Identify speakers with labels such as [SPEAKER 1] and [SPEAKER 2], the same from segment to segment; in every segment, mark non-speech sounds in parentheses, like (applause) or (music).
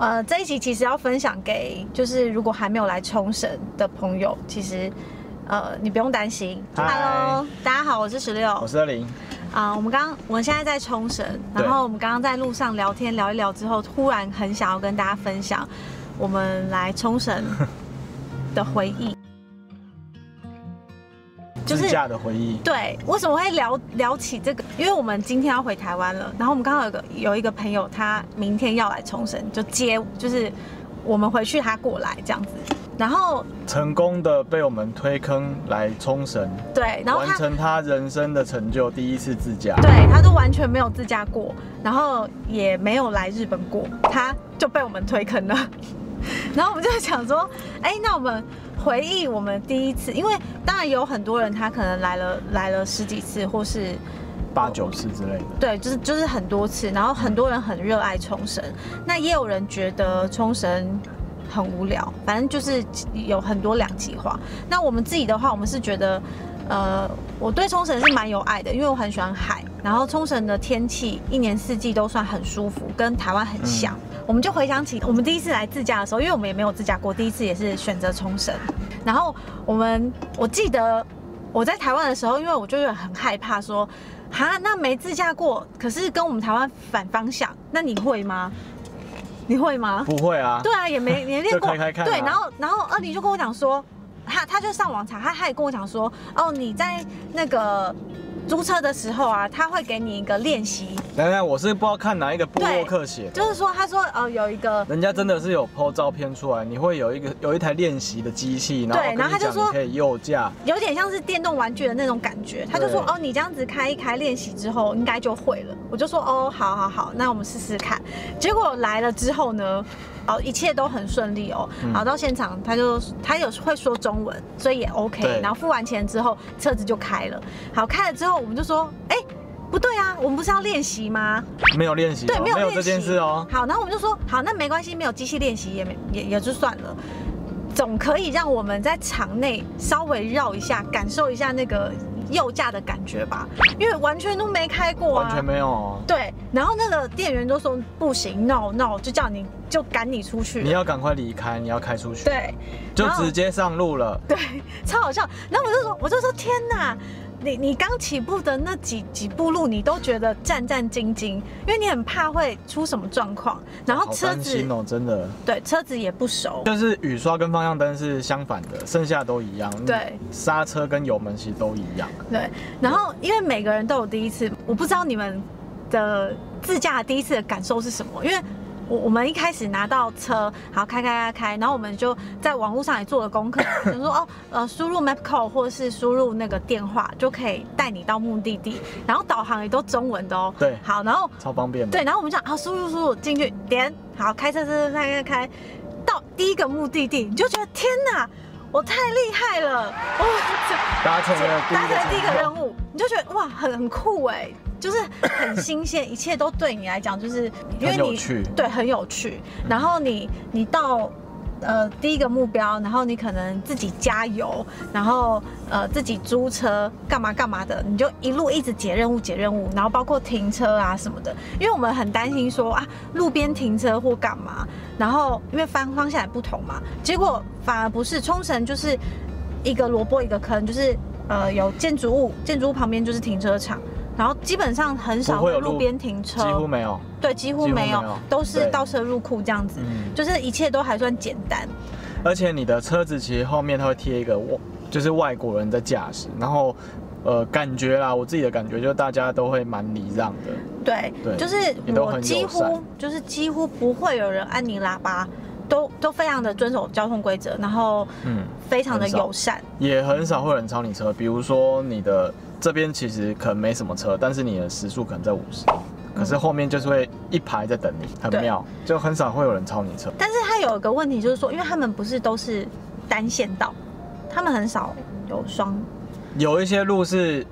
[SPEAKER 1] 呃，这一集其实要分享给就是如果还没有来冲绳的朋友，其实呃你不用担心。
[SPEAKER 2] 嗨
[SPEAKER 1] Hello，大家好，我是十六。
[SPEAKER 2] 我是二零，
[SPEAKER 1] 啊、我们刚我们现在在冲绳，然后我们刚刚在路上聊天聊一聊之后，突然很想要跟大家分享我们来冲绳 (laughs) 的回忆。就是
[SPEAKER 2] 自驾的回忆。
[SPEAKER 1] 对，为什么会聊聊起这个？因为我们今天要回台湾了，然后我们刚好有个有一个朋友，他明天要来冲绳，就接就是我们回去，他过来这样子。然后
[SPEAKER 2] 成功的被我们推坑来冲绳，
[SPEAKER 1] 对，然后
[SPEAKER 2] 完成他人生的成就，第一次自驾。
[SPEAKER 1] 对他都完全没有自驾过，然后也没有来日本过，他就被我们推坑了。(laughs) 然后我们就想说，哎，那我们回忆我们第一次，因为当然有很多人他可能来了来了十几次，或是
[SPEAKER 2] 八九次之类的。
[SPEAKER 1] 对，就是就是很多次，然后很多人很热爱冲绳，那也有人觉得冲绳很无聊，反正就是有很多两极化。那我们自己的话，我们是觉得，呃，我对冲绳是蛮有爱的，因为我很喜欢海，然后冲绳的天气一年四季都算很舒服，跟台湾很像。我们就回想起我们第一次来自驾的时候，因为我们也没有自驾过，第一次也是选择冲绳。然后我们我记得我在台湾的时候，因为我就会很害怕说，哈，那没自驾过，可是跟我们台湾反方向，那你会吗？你会吗？
[SPEAKER 2] 不会啊，
[SPEAKER 1] 对啊，也没也练过。
[SPEAKER 2] 开开看啊
[SPEAKER 1] 对，然后然后二妮就跟我讲说，他他就上网查，他他也跟我讲说，哦，你在那个租车的时候啊，他会给你一个练习，
[SPEAKER 2] 等等，我是不知道看哪一个部落客写的，
[SPEAKER 1] 就是说他说呃有一个
[SPEAKER 2] 人家真的是有 PO 照片出来，你会有一个有一台练习的机器，然后
[SPEAKER 1] 对然后他就说
[SPEAKER 2] 可以右驾，
[SPEAKER 1] 有点像是电动玩具的那种感觉，他就说哦，你这样子开一开练习之后，应该就会了。我就说哦，好好好，那我们试试看。结果来了之后呢，哦，一切都很顺利哦。
[SPEAKER 2] 嗯
[SPEAKER 1] 好，到现场他就他有会说中文，所以也 OK。然后付完钱之后，车子就开了。好，开了之后我们就说，哎，不对啊，我们不是要练习吗？
[SPEAKER 2] 没有练习哦，
[SPEAKER 1] 对，没有练习
[SPEAKER 2] 这件事哦。
[SPEAKER 1] 好，然后我们就说，好，那没关系，没有机器练习也没也也就算了，总可以让我们在场内稍微绕一下，感受一下那个右驾的感觉吧，因为完全都没开过啊，
[SPEAKER 2] 完全没有哦，
[SPEAKER 1] 对，然后那个店员都说不行，no no，就叫你就赶你出去，
[SPEAKER 2] 你要赶快离开，你要开出去，
[SPEAKER 1] 对
[SPEAKER 2] 就直接上路了。
[SPEAKER 1] 对，超好笑。然后我就说，我就说天哪！你你刚起步的那几几步路，你都觉得战战兢兢，因为你很怕会出什么状况。然后车子
[SPEAKER 2] 哦，真的。
[SPEAKER 1] 对车子也不熟，
[SPEAKER 2] 就是雨刷跟方向灯是相反的，剩下都一样。
[SPEAKER 1] 对，
[SPEAKER 2] 刹车跟油门其实都一样。
[SPEAKER 1] 对，然后因为每个人都有第一次，我不知道你们的自驾第一次的感受是什么，因为。我我们一开始拿到车，好开开开开，然后我们就在网络上也做了功课，比如说哦，呃，输入 map code 或者是输入那个电话，就可以带你到目的地，然后导航也都中文的哦。
[SPEAKER 2] 对
[SPEAKER 1] 好，然后
[SPEAKER 2] 超方便的。
[SPEAKER 1] 对，然后我们就好输入输入进去点，好开车车车开开开，到第一个目的地，你就觉得天哪，我太厉害了，哇！
[SPEAKER 2] 达成
[SPEAKER 1] 达成第一个任务，你就觉得哇，很很酷哎，就是很新鲜，一切都对你来讲就是因为你
[SPEAKER 2] 很有趣。
[SPEAKER 1] 对很有趣，然后你你到。呃，第一个目标，然后你可能自己加油，然后呃自己租车，干嘛干嘛的，你就一路一直解任务解任务，然后包括停车啊什么的，因为我们很担心说啊路边停车或干嘛，然后因为方方向也不同嘛，结果反而不是冲绳就是一个萝卜一个坑，就是呃有建筑物，建筑物旁边就是停车场，然后基本上很少
[SPEAKER 2] 会有路
[SPEAKER 1] 边停车，
[SPEAKER 2] 几乎没有。
[SPEAKER 1] 对，几乎没有，都是倒车入库这样子，
[SPEAKER 2] 嗯
[SPEAKER 1] 就是一切都还算简单。
[SPEAKER 2] 而且你的车子其实后面它会贴一个外，就是外国人在驾驶，然后呃感觉啦，我自己的感觉就是大家都会蛮礼让的。
[SPEAKER 1] 对，
[SPEAKER 2] 对
[SPEAKER 1] 就是我几乎就是几乎不会有人按你喇叭，都都非常的遵守交通规则，然后
[SPEAKER 2] 嗯，
[SPEAKER 1] 非常的友善。
[SPEAKER 2] 也很少会有人超你车，比如说你的这边其实可能没什么车，但是你的时速可能在五十，可是后面就是会一排在等你，很妙，就很少会有人超你车。
[SPEAKER 1] 但是它有一个问题，就是说，因为他们不是都是单线道，他们很少有双
[SPEAKER 2] 有一些路是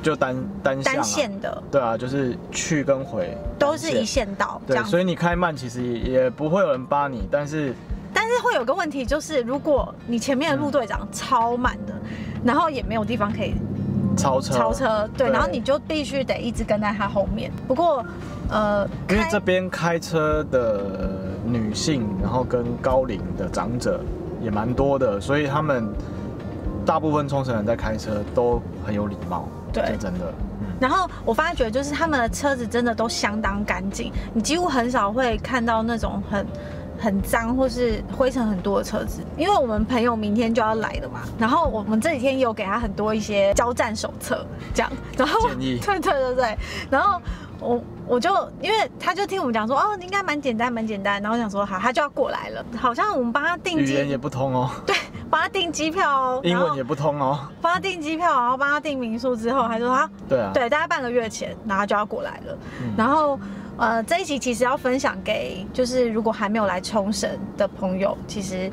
[SPEAKER 2] 就单单
[SPEAKER 1] 单线的，
[SPEAKER 2] 对啊，就是去跟回
[SPEAKER 1] 都是一
[SPEAKER 2] 单线。
[SPEAKER 1] 道这
[SPEAKER 2] 对，所以你开慢其实也也不会有人扒你，但是
[SPEAKER 1] 但是会有个问题，就是如果你前面的路队长超慢的，然后也没有地方可以
[SPEAKER 2] 超车。
[SPEAKER 1] 超车，对，
[SPEAKER 2] 对。
[SPEAKER 1] 然后你就必须得一直跟在他后面。不过，呃，
[SPEAKER 2] 因为这边开车的女性，然后跟高龄的长者也蛮多的，所以他们大部分冲绳人在开车都很有礼貌，
[SPEAKER 1] 对。
[SPEAKER 2] 这真的，嗯，
[SPEAKER 1] 然后我发觉就是他们的车子真的都相当干净，你几乎很少会看到那种很很脏或是灰尘很多的车子。因为我们朋友明天就要来了嘛，然后我们这几天有给他很多一些交战手册，这样，然后
[SPEAKER 2] 建议。(laughs)
[SPEAKER 1] 对对对对，然后我我就因为他就听我们讲说哦应该蛮简单蛮简单，然后我想说好他就要过来了，好像我们帮他订机
[SPEAKER 2] 语言也不通哦，(laughs)
[SPEAKER 1] 对帮他订机票哦，
[SPEAKER 2] 英文也不通哦，
[SPEAKER 1] 帮他订机票，然后帮他订民宿之后，他说他。
[SPEAKER 2] 对啊，
[SPEAKER 1] 对，大概半个月前，然后就要过来了。
[SPEAKER 2] 嗯。
[SPEAKER 1] 然后，呃，这一集其实要分享给就是如果还没有来冲绳的朋友，其实，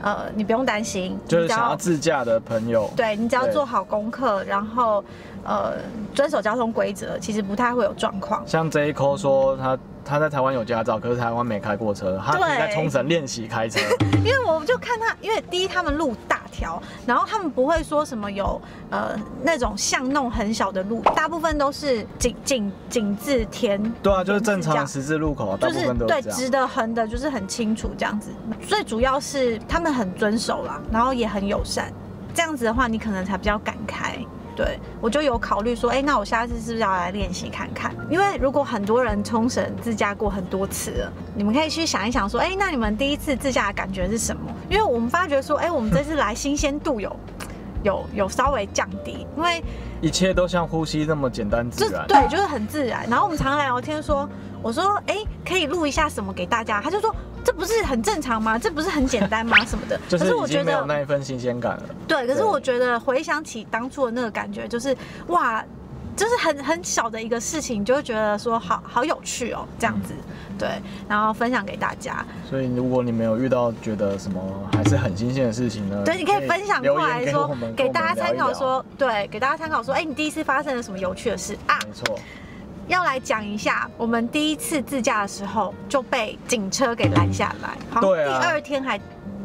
[SPEAKER 1] 呃，你不用担心，只
[SPEAKER 2] 就是想要自驾的朋友，
[SPEAKER 1] 对你只要做好功课，然后，呃，遵守交通规则，其实不太会有状况。
[SPEAKER 2] 像这一扣说他他在台湾有驾照，可是台湾没开过车，他在
[SPEAKER 1] 对
[SPEAKER 2] 冲绳练习开车，(laughs)
[SPEAKER 1] 因为我就看他，因为第一他们路大条，然后他们不会说什么有呃那种巷弄很小的路，大部分都是井井井字田。
[SPEAKER 2] 对啊，就是正常十字路口，大部
[SPEAKER 1] 就是对。直的横的，就是很清楚这样子。最主要是他们很遵守啦，然后也很友善，这样子的话你可能才比较敢开。对我就有考虑说，哎、那我下次是不是要来练习看看？因为如果很多人冲绳自驾过很多次了，你们可以去想一想说，哎、那你们第一次自驾的感觉是什么？因为我们发觉说，哎、我们这次来新鲜度有有有稍微降低，因为
[SPEAKER 2] 一切都像呼吸那么简单自然。
[SPEAKER 1] 就对，就是很自然。然后我们常常来聊天说，我说，哎、可以录一下什么给大家？他就说，这不是很正常吗？这不是很简单吗？(laughs) 什么的。
[SPEAKER 2] 就
[SPEAKER 1] 可是我觉得，
[SPEAKER 2] 那一份新鲜感了。
[SPEAKER 1] 对，可是我觉得回想起当初的那个感觉，就是哇，就是很很小的一个事情，就会觉得说好好有趣哦，这样子。对，然后分享给大家。
[SPEAKER 2] 所以如果你没有遇到觉得什么还是很新鲜的事情呢？
[SPEAKER 1] 对，你可以分享过来说
[SPEAKER 2] 给，
[SPEAKER 1] 给大家参考。说，对，给大家参考说，哎，你第一次发生了什么有趣的事啊？
[SPEAKER 2] 没错，
[SPEAKER 1] 要来讲一下，我们第一次自驾的时候就被警车给拦下来，好像第二天还，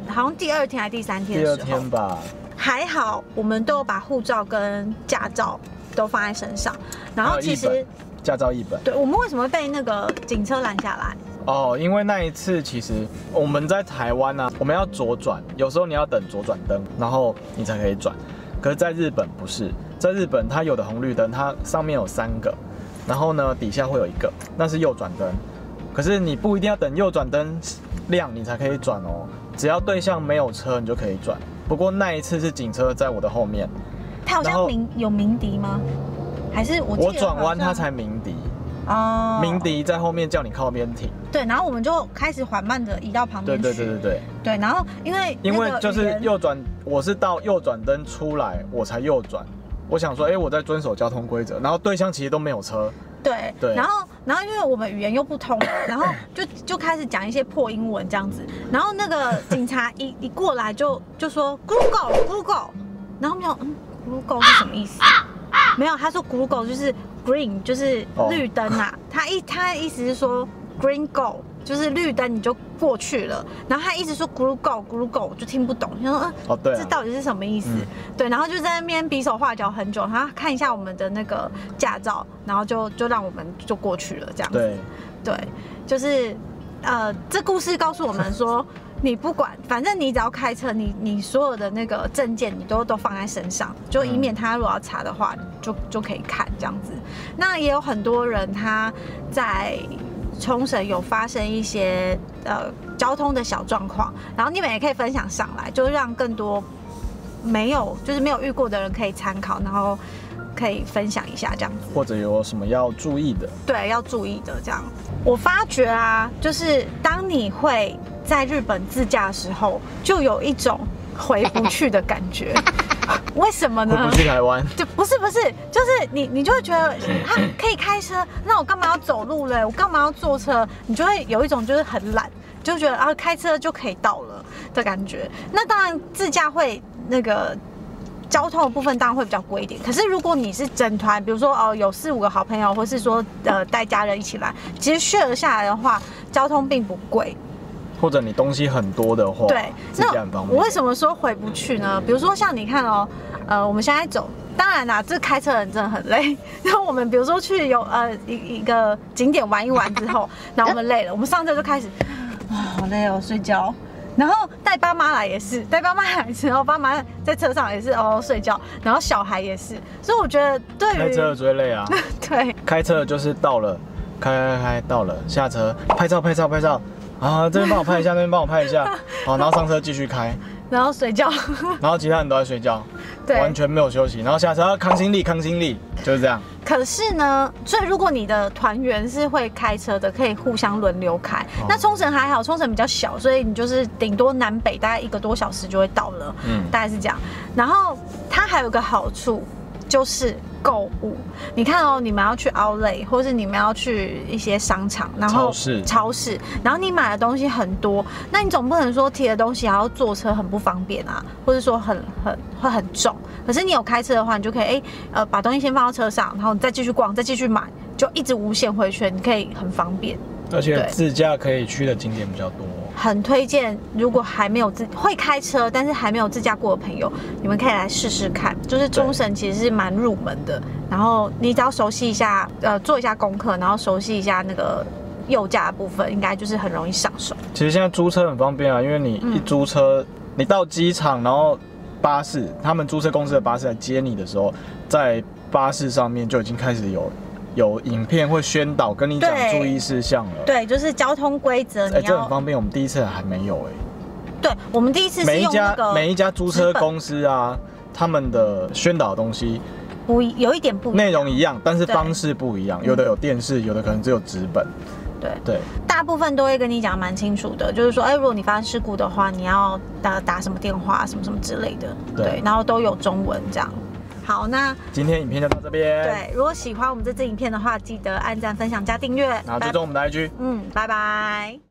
[SPEAKER 1] 好像第二天还第三天
[SPEAKER 2] 第二
[SPEAKER 1] 的时候，
[SPEAKER 2] 天吧，
[SPEAKER 1] 还好我们都有把护照跟驾照都放在身上，然后其实
[SPEAKER 2] 驾照一本。
[SPEAKER 1] 对我们为什么会被那个警车拦下来？
[SPEAKER 2] 哦，因为那一次其实我们在台湾呢、啊，我们要左转，有时候你要等左转灯，然后你才可以转。可是，在日本不是，在日本它有的红绿灯，它上面有三个，然后呢底下会有一个，那是右转灯。可是你不一定要等右转灯亮你才可以转哦，只要对向没有车你就可以转。不过那一次是警车在我的后面，
[SPEAKER 1] 他好像鸣有鸣笛吗？还是我
[SPEAKER 2] 我转弯它才鸣笛，
[SPEAKER 1] 哦
[SPEAKER 2] 鸣笛在后面叫你靠边停。
[SPEAKER 1] 对，然后我们就开始缓慢的移到旁
[SPEAKER 2] 对
[SPEAKER 1] 边去。
[SPEAKER 2] 对对对对。
[SPEAKER 1] 对然后因为
[SPEAKER 2] 因为就是右转，我是到右转灯出来我才右转。我想说，哎、我在遵守交通规则，然后对象其实都没有车，
[SPEAKER 1] 对，
[SPEAKER 2] 对。
[SPEAKER 1] 然后然后因为我们语言又不通，(coughs) 然后就就开始讲一些破英文这样子，然后那个警察一 (laughs) 一过来就就说 Google Google，然后我们想嗯 Google 是什么意思？没有，他说 Google 就是 green 就是
[SPEAKER 2] 哦
[SPEAKER 1] 绿灯啊，他一他的意思是说 green go 就是绿灯你就过去了，然后他一直说 Google Google 我就听不懂，就说嗯。
[SPEAKER 2] 哦，对啊，
[SPEAKER 1] 这到底是什么意思？
[SPEAKER 2] 嗯
[SPEAKER 1] 对，然后就在那边比手画脚很久，然后看一下我们的那个驾照，然后就就让我们就过去了，这样子。
[SPEAKER 2] 对，
[SPEAKER 1] 对，就是呃，这故事告诉我们说，(laughs) 你不管，反正你只要开车，你你所有的那个证件你都都放在身上，就以免他如果要查的话，就就可以看这样子。那也有很多人他在冲绳有发生一些呃交通的小状况，然后你们也可以分享上来，就让更多没有就是没有遇过的人可以参考，然后可以分享一下这样子。(laughs)
[SPEAKER 2] 或者有什么要注意的，
[SPEAKER 1] 对，要注意的这样。我发觉啊，就是当你会在日本自驾的时候，就有一种回不去的感觉。(laughs) 为什么呢
[SPEAKER 2] 不？去台湾，
[SPEAKER 1] 就不是不是，就是你你就会觉得他 (laughs) 可以开车，那我干嘛要走路嘞？我干嘛要坐车？你就会有一种就是很懒，就觉得啊开车就可以到了的感觉。那当然自驾会那个。交通的部分当然会比较贵一点，可是如果你是整团，比如说哦有四五个好朋友，或是说呃带家人一起来，其实 share 下来的话，交通并不贵。
[SPEAKER 2] 或者你东西很多的话，
[SPEAKER 1] 对，
[SPEAKER 2] 自
[SPEAKER 1] 那。我为什么说回不去呢？比如说像你看哦，呃，我们现在走，当然啦，这开车人真的很累。(laughs) 然后我们比如说去有呃一一个景点玩一玩之后，(laughs) 然后我们累了，我们上车就开始。啊，好累哦，睡觉。然后带爸妈来也是，带爸妈来之后，爸妈在车上也是哦睡觉，然后小孩也是，所以我觉得对于
[SPEAKER 2] 开车最累啊，(laughs)
[SPEAKER 1] 对
[SPEAKER 2] 开车就是到了，开开开到了，下车拍照拍照拍照，啊这边帮我拍一下，那边帮我拍一下，(laughs) 好，然后上车继续开，
[SPEAKER 1] 然后睡觉，
[SPEAKER 2] 然后其他人都在睡觉，
[SPEAKER 1] 对。
[SPEAKER 2] 完全没有休息，然后下车康心力康心力就是这样，
[SPEAKER 1] 可是呢，所以如果你的团员是会开车的，可以互相轮流开。
[SPEAKER 2] 哦。
[SPEAKER 1] 那冲绳还好，冲绳比较小，所以你就是顶多南北大概一个多小时就会到了，
[SPEAKER 2] 嗯。
[SPEAKER 1] 大概是这样。然后它还有个好处就是购物，你看哦，你们要去 Outlet，或是你们要去一些商场，然后
[SPEAKER 2] 超市
[SPEAKER 1] 超市，然后你买的东西很多，那你总不能说提的东西还要坐车很不方便啊，或者说很很会很重。可是你有开车的话，你就可以哎、呃把东西先放到车上，然后你再继续逛，再继续买，就一直无限回圈，你可以很方便。
[SPEAKER 2] 而且自驾可以去的景点比较多。
[SPEAKER 1] 很推荐，如果还没有自会开车，但是还没有自驾过的朋友，你们可以来试试看。就是冲绳其实是蛮入门的，然后你只要熟悉一下，呃，做一下功课，然后熟悉一下那个右驾的部分，应该就是很容易上手。
[SPEAKER 2] 其实现在租车很方便啊，因为你一租车，你到机场，然后巴士，他们租车公司的巴士来接你的时候，在巴士上面就已经开始有有影片会宣导跟你讲注意事项了。
[SPEAKER 1] 对，就是交通规则，
[SPEAKER 2] 哎、这很方便，我们第一次还没有哎、
[SPEAKER 1] 对我们第一次是
[SPEAKER 2] 每一家
[SPEAKER 1] 用那个
[SPEAKER 2] 每一家租车公司啊，他们的宣导的东西
[SPEAKER 1] 不有一点不
[SPEAKER 2] 内容一样，但是方式不一样，有的有电视，有的可能只有纸本。
[SPEAKER 1] 对，
[SPEAKER 2] 对，
[SPEAKER 1] 大部分都会跟你讲蛮清楚的，就是说，哎，如果你发生事故的话，你要打打什么电话，什么什么之类的，
[SPEAKER 2] 对
[SPEAKER 1] 然后都有中文这样。好，那
[SPEAKER 2] 今天影片就到这边，，
[SPEAKER 1] 对，如果喜欢我们这支影片的话，记得按赞、分享、加订阅。
[SPEAKER 2] 然后追踪我们的 IG。
[SPEAKER 1] 嗯，拜拜。